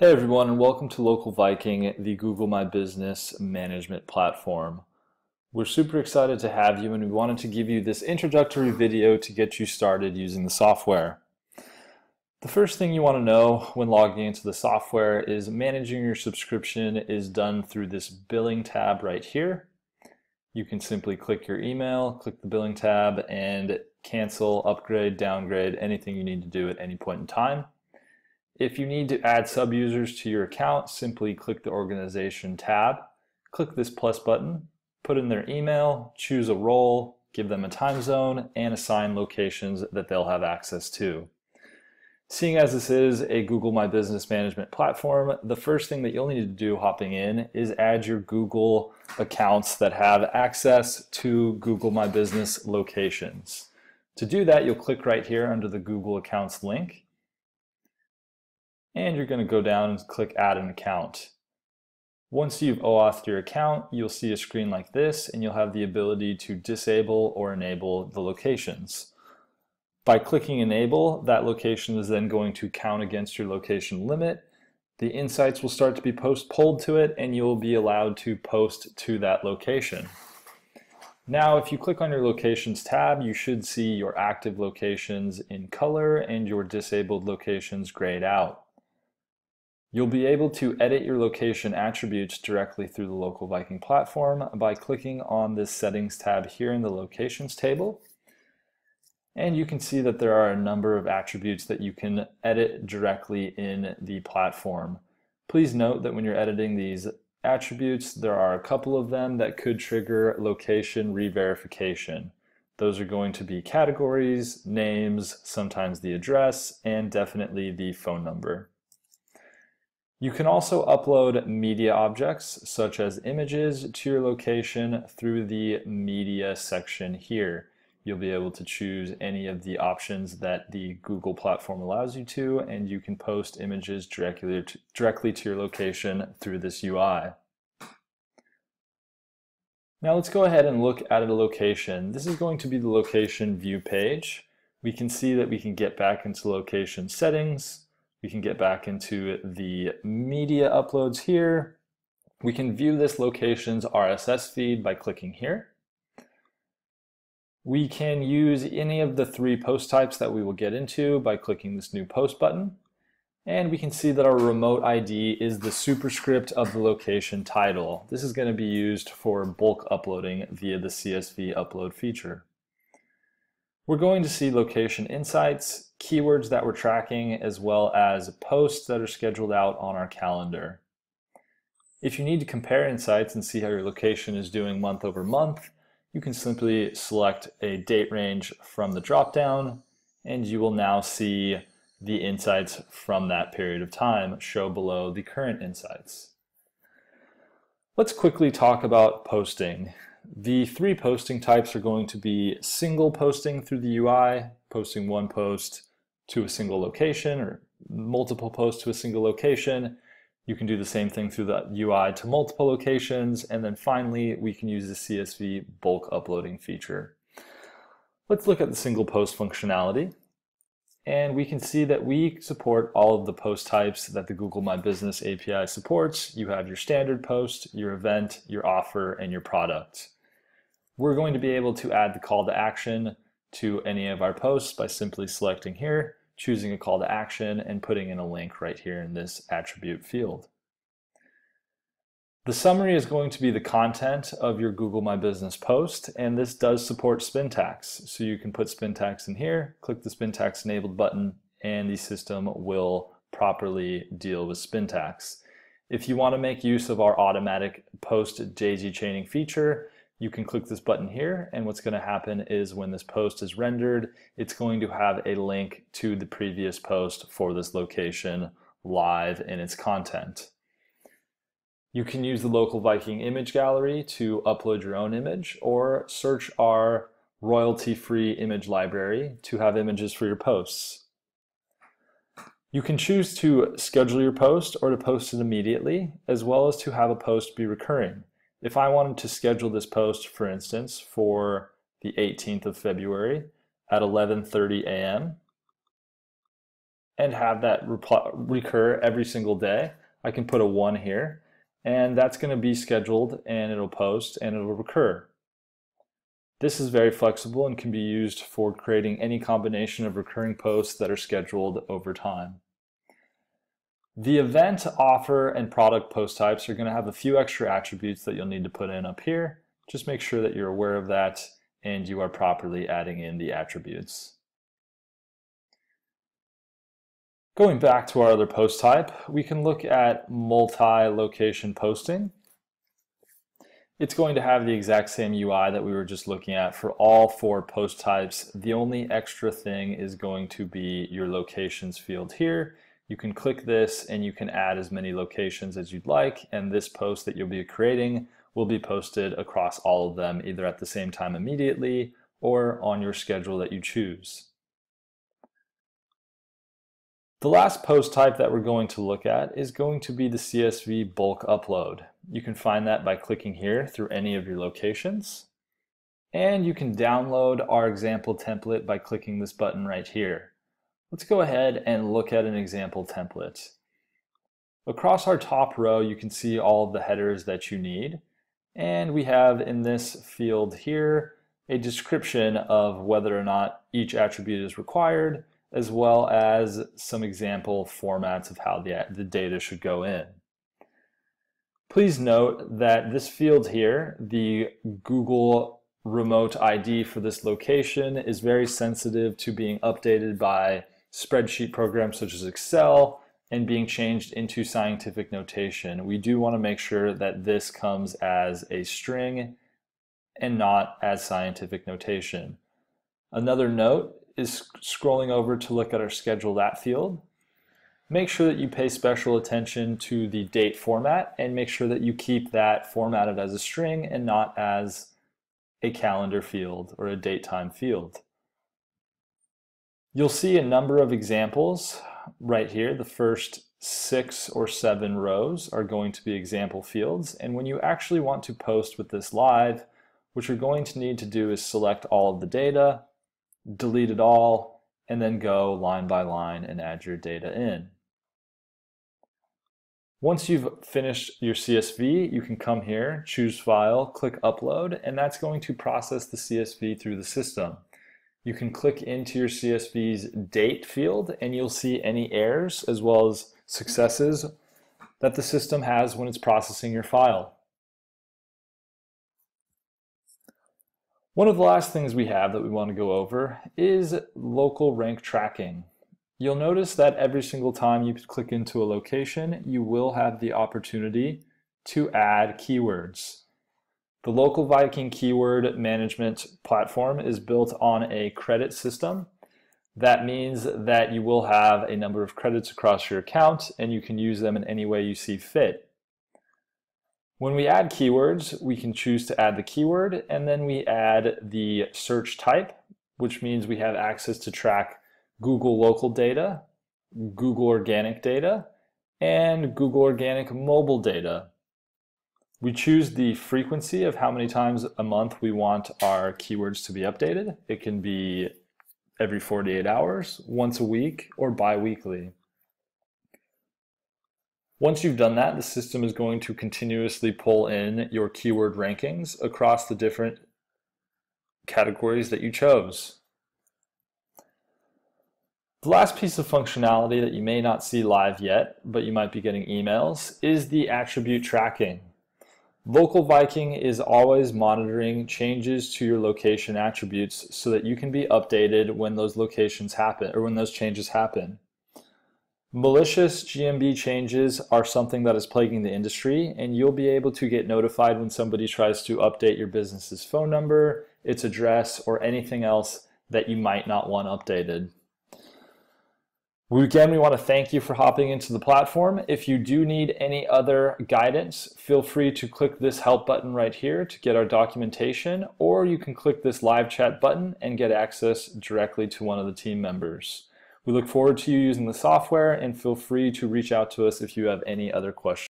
Hey everyone, and welcome to Local Viking, the Google My Business management platform. We're super excited to have you, and we wanted to give you this introductory video to get you started using the software. The first thing you want to know when logging into the software is managing your subscription is done through this billing tab right here. You can simply click your email, click the billing tab, and cancel, upgrade, downgrade, anything you need to do at any point in time. If you need to add sub-users to your account, simply click the organization tab, click this plus button, put in their email, choose a role, give them a time zone, and assign locations that they'll have access to. Seeing as this is a Google My Business Management platform, the first thing that you'll need to do hopping in is add your Google accounts that have access to Google My Business locations. To do that, you'll click right here under the Google Accounts link and you're going to go down and click add an account. Once you've OAuth your account, you'll see a screen like this and you'll have the ability to disable or enable the locations. By clicking enable, that location is then going to count against your location limit. The insights will start to be post pulled to it and you'll be allowed to post to that location. Now, if you click on your locations tab, you should see your active locations in color and your disabled locations grayed out. You'll be able to edit your location attributes directly through the Local Viking platform by clicking on this settings tab here in the locations table. And you can see that there are a number of attributes that you can edit directly in the platform. Please note that when you're editing these attributes, there are a couple of them that could trigger location re-verification. Those are going to be categories, names, sometimes the address, and definitely the phone number. You can also upload media objects such as images to your location through the media section here. You'll be able to choose any of the options that the Google platform allows you to and you can post images directly to, directly to your location through this UI. Now let's go ahead and look at a location. This is going to be the location view page. We can see that we can get back into location settings, we can get back into the media uploads here. We can view this location's RSS feed by clicking here. We can use any of the three post types that we will get into by clicking this new post button. And we can see that our remote ID is the superscript of the location title. This is going to be used for bulk uploading via the CSV upload feature. We're going to see location insights, keywords that we're tracking, as well as posts that are scheduled out on our calendar. If you need to compare insights and see how your location is doing month over month, you can simply select a date range from the dropdown, and you will now see the insights from that period of time show below the current insights. Let's quickly talk about posting. The three posting types are going to be single posting through the UI, posting one post to a single location or multiple posts to a single location. You can do the same thing through the UI to multiple locations. And then finally, we can use the CSV bulk uploading feature. Let's look at the single post functionality. And we can see that we support all of the post types that the Google My Business API supports. You have your standard post, your event, your offer, and your product. We're going to be able to add the call to action to any of our posts by simply selecting here, choosing a call to action, and putting in a link right here in this attribute field. The summary is going to be the content of your Google My Business post, and this does support Spintax. So you can put Spintax in here, click the Spintax enabled button, and the system will properly deal with Spintax. If you want to make use of our automatic post daisy chaining feature, you can click this button here and what's going to happen is when this post is rendered it's going to have a link to the previous post for this location live in its content. You can use the local Viking image gallery to upload your own image or search our royalty-free image library to have images for your posts. You can choose to schedule your post or to post it immediately, as well as to have a post be recurring. If I wanted to schedule this post, for instance, for the 18th of February at 11.30 a.m., and have that recur every single day. I can put a one here and that's going to be scheduled and it'll post and it'll recur. This is very flexible and can be used for creating any combination of recurring posts that are scheduled over time. The event, offer, and product post types are going to have a few extra attributes that you'll need to put in up here. Just make sure that you're aware of that and you are properly adding in the attributes. Going back to our other post type, we can look at multi-location posting. It's going to have the exact same UI that we were just looking at for all four post types. The only extra thing is going to be your locations field here. You can click this and you can add as many locations as you'd like and this post that you'll be creating will be posted across all of them either at the same time immediately or on your schedule that you choose. The last post type that we're going to look at is going to be the CSV bulk upload. You can find that by clicking here through any of your locations. And you can download our example template by clicking this button right here. Let's go ahead and look at an example template. Across our top row, you can see all of the headers that you need. And we have in this field here a description of whether or not each attribute is required, as well as some example formats of how the, the data should go in. Please note that this field here, the Google remote ID for this location is very sensitive to being updated by spreadsheet programs such as Excel and being changed into scientific notation. We do want to make sure that this comes as a string and not as scientific notation. Another note is scrolling over to look at our schedule that field. Make sure that you pay special attention to the date format and make sure that you keep that formatted as a string and not as a calendar field or a date time field. You'll see a number of examples right here. The first six or seven rows are going to be example fields. And when you actually want to post with this live, what you're going to need to do is select all of the data, delete it all, and then go line by line and add your data in. Once you've finished your CSV, you can come here, choose File, click Upload, and that's going to process the CSV through the system. You can click into your CSV's date field and you'll see any errors as well as successes that the system has when it's processing your file. One of the last things we have that we want to go over is local rank tracking. You'll notice that every single time you click into a location, you will have the opportunity to add keywords. The Local Viking keyword management platform is built on a credit system. That means that you will have a number of credits across your account and you can use them in any way you see fit. When we add keywords, we can choose to add the keyword and then we add the search type, which means we have access to track Google local data, Google organic data, and Google organic mobile data. We choose the frequency of how many times a month we want our keywords to be updated. It can be every 48 hours, once a week, or bi-weekly. Once you've done that, the system is going to continuously pull in your keyword rankings across the different categories that you chose. The last piece of functionality that you may not see live yet, but you might be getting emails, is the attribute tracking. Local Viking is always monitoring changes to your location attributes so that you can be updated when those locations happen or when those changes happen. Malicious GMB changes are something that is plaguing the industry, and you'll be able to get notified when somebody tries to update your business's phone number, its address, or anything else that you might not want updated. Again, we want to thank you for hopping into the platform. If you do need any other guidance, feel free to click this help button right here to get our documentation, or you can click this live chat button and get access directly to one of the team members. We look forward to you using the software and feel free to reach out to us if you have any other questions.